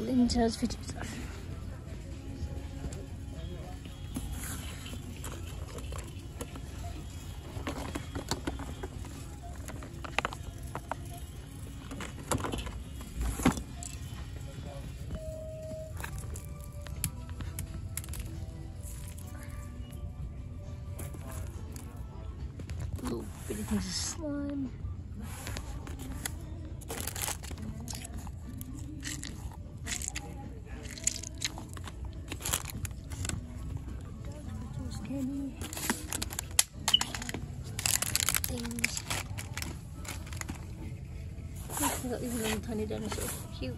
Linta's Vegeta. Little bitty things of slime. Candy things. Look at these little tiny dinosaurs. Cute.